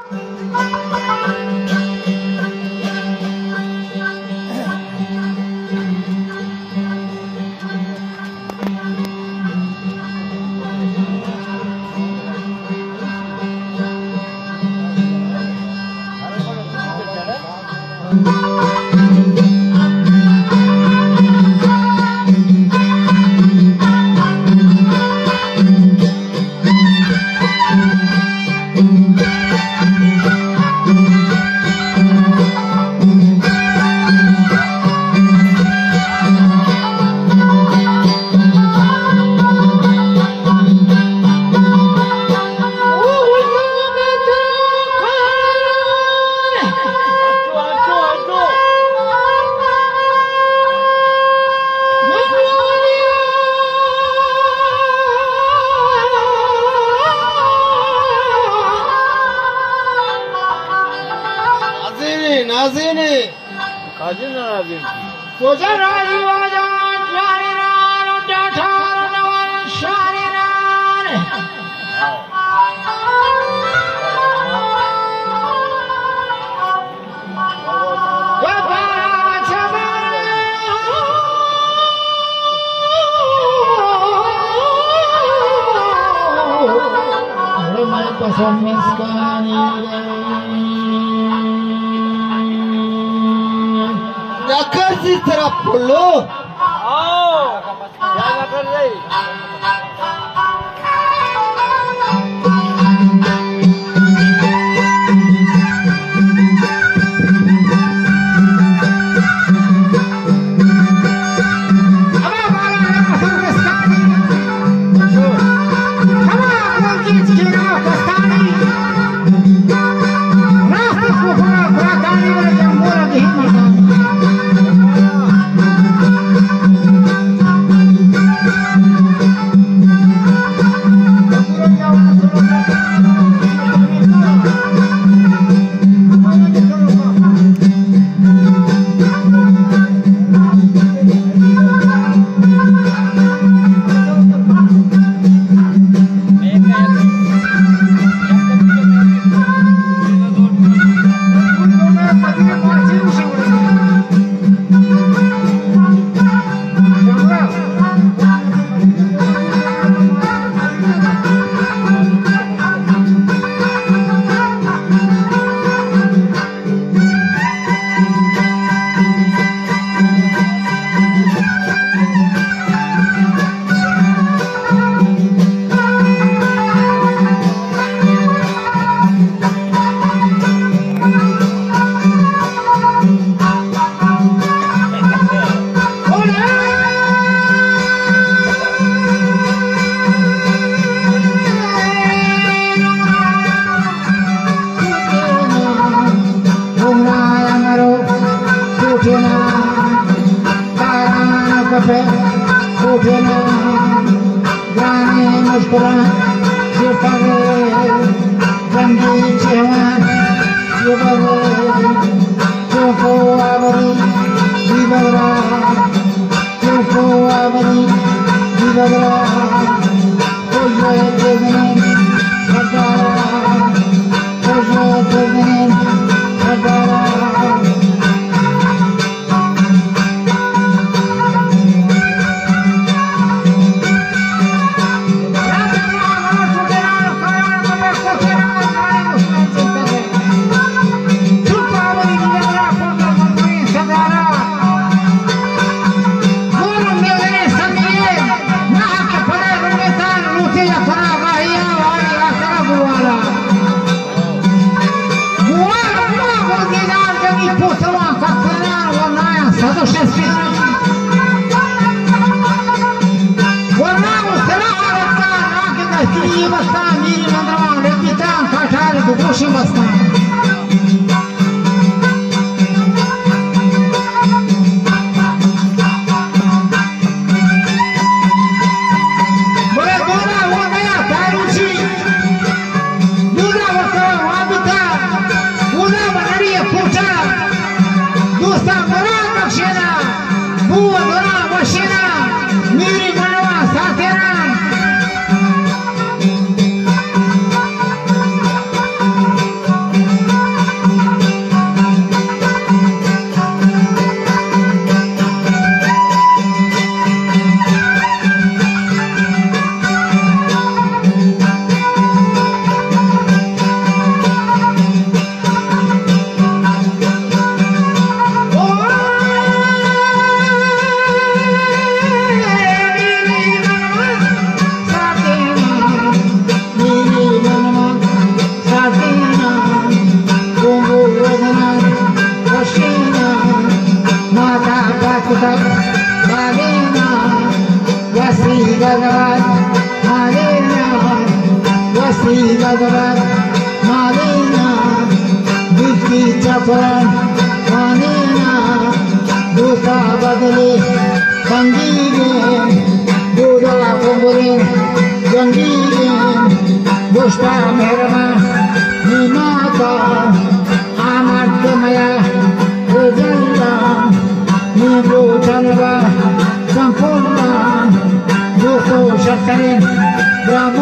Música kazini kazini anavyoji kuzana jiwaja jariran dataran wal shariran Pasal miskani dan आकर्षित तरफ़ खोल लो। Ojona, Parana Café, Ojona, Grani Muskura, Chupare, Grandi Chihuan, Chupare, Chupo Avari, Vivagra, Chupo Avari, Vivagra. 什么？কৃষ্ণা মেরমা মিনাতা আমার তোমায়া প্রজন্তাম নিবো জানবা সম্পূর্ণ দুঃখ সরকারের গ্রাম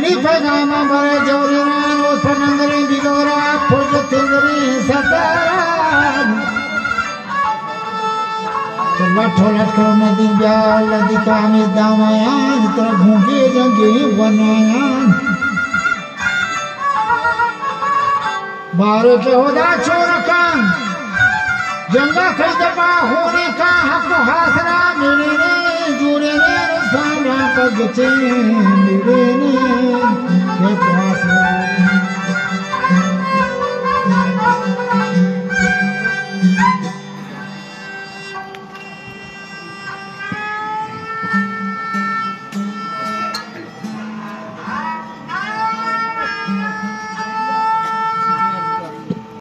मणि पगाम बर जौरिना फनंगरे बिगोरा फुज तिंगरी सतारा लठो लटको नदी ब्याल नदी कामे दामायान तर भूखे जंगे बनायान बारो के होदा चोर कान जंगा दफ़ा होने का हक हासरा मेरे ने जुड़े ने सामना पगचे मेरे ने